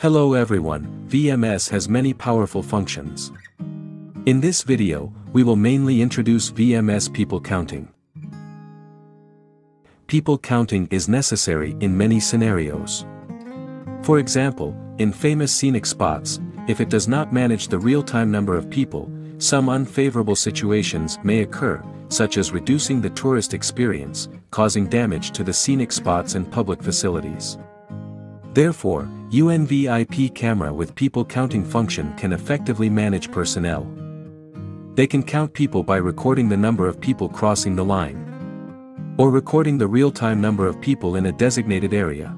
Hello everyone, VMS has many powerful functions. In this video, we will mainly introduce VMS people counting. People counting is necessary in many scenarios. For example, in famous scenic spots, if it does not manage the real-time number of people, some unfavorable situations may occur, such as reducing the tourist experience, causing damage to the scenic spots and public facilities. Therefore, UNV IP camera with people counting function can effectively manage personnel. They can count people by recording the number of people crossing the line. Or recording the real-time number of people in a designated area.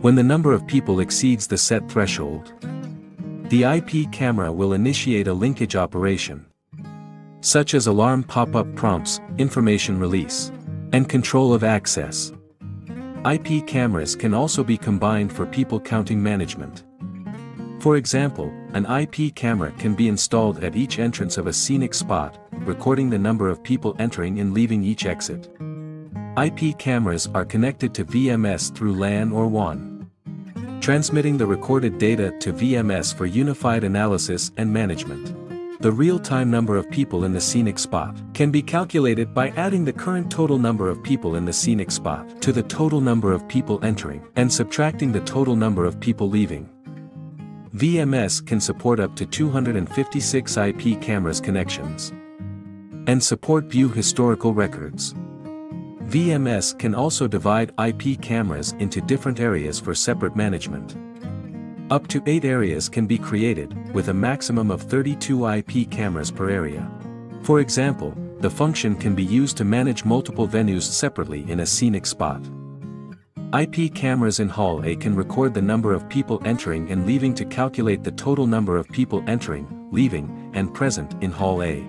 When the number of people exceeds the set threshold. The IP camera will initiate a linkage operation. Such as alarm pop-up prompts, information release, and control of access. IP cameras can also be combined for people counting management. For example, an IP camera can be installed at each entrance of a scenic spot, recording the number of people entering and leaving each exit. IP cameras are connected to VMS through LAN or WAN. Transmitting the recorded data to VMS for unified analysis and management. The real-time number of people in the scenic spot can be calculated by adding the current total number of people in the scenic spot to the total number of people entering and subtracting the total number of people leaving. VMS can support up to 256 IP cameras connections and support view historical records. VMS can also divide IP cameras into different areas for separate management. Up to 8 areas can be created, with a maximum of 32 IP cameras per area. For example, the function can be used to manage multiple venues separately in a scenic spot. IP cameras in Hall A can record the number of people entering and leaving to calculate the total number of people entering, leaving, and present in Hall A.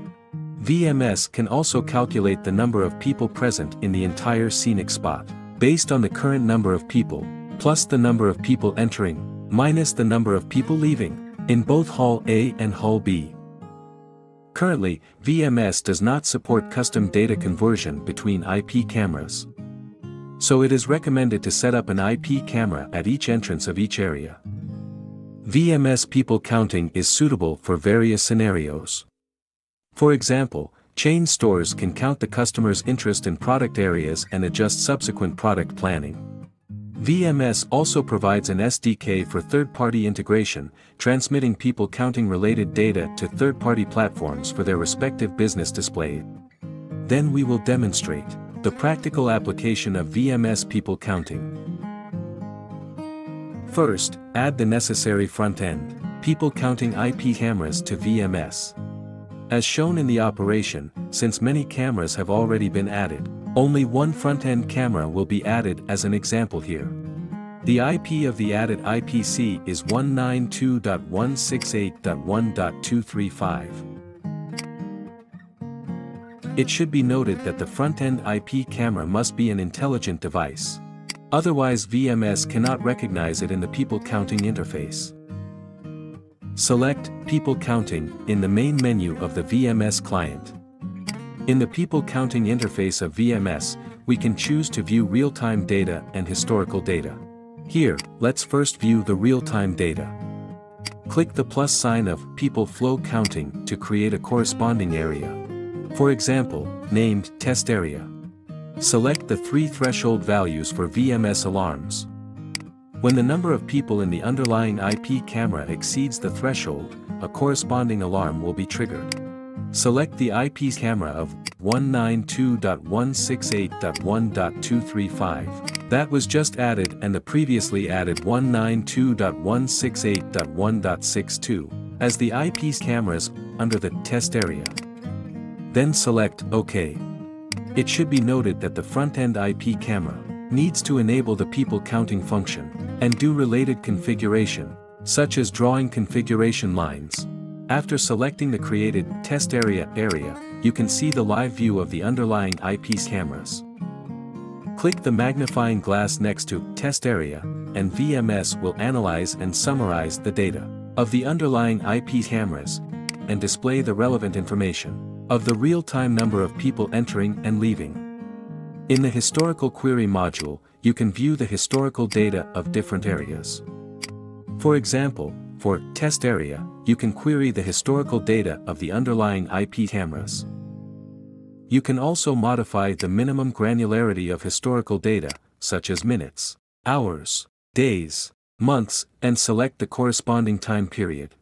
VMS can also calculate the number of people present in the entire scenic spot, based on the current number of people, plus the number of people entering, minus the number of people leaving, in both Hall A and Hall B. Currently, VMS does not support custom data conversion between IP cameras. So it is recommended to set up an IP camera at each entrance of each area. VMS people counting is suitable for various scenarios. For example, chain stores can count the customer's interest in product areas and adjust subsequent product planning. VMS also provides an SDK for third-party integration, transmitting people counting related data to third-party platforms for their respective business display. Then we will demonstrate the practical application of VMS people counting. First, add the necessary front-end, people counting IP cameras to VMS. As shown in the operation, since many cameras have already been added, only one front-end camera will be added as an example here. The IP of the added IPC is 192.168.1.235. It should be noted that the front-end IP camera must be an intelligent device. Otherwise VMS cannot recognize it in the people counting interface. Select People Counting in the main menu of the VMS client. In the people counting interface of VMS, we can choose to view real-time data and historical data. Here, let's first view the real-time data. Click the plus sign of People Flow Counting to create a corresponding area. For example, named Test Area. Select the three threshold values for VMS alarms. When the number of people in the underlying IP camera exceeds the threshold, a corresponding alarm will be triggered. Select the IP camera of 192.168.1.235. That was just added and the previously added 192.168.1.62 as the IP's cameras under the test area. Then select OK. It should be noted that the front-end IP camera needs to enable the people counting function and do related configuration, such as drawing configuration lines. After selecting the created test area area, you can see the live view of the underlying IP's cameras. Click the magnifying glass next to test area, and VMS will analyze and summarize the data of the underlying IP cameras and display the relevant information of the real-time number of people entering and leaving. In the historical query module, you can view the historical data of different areas. For example, for test area, you can query the historical data of the underlying IP cameras. You can also modify the minimum granularity of historical data, such as minutes, hours, days, months, and select the corresponding time period.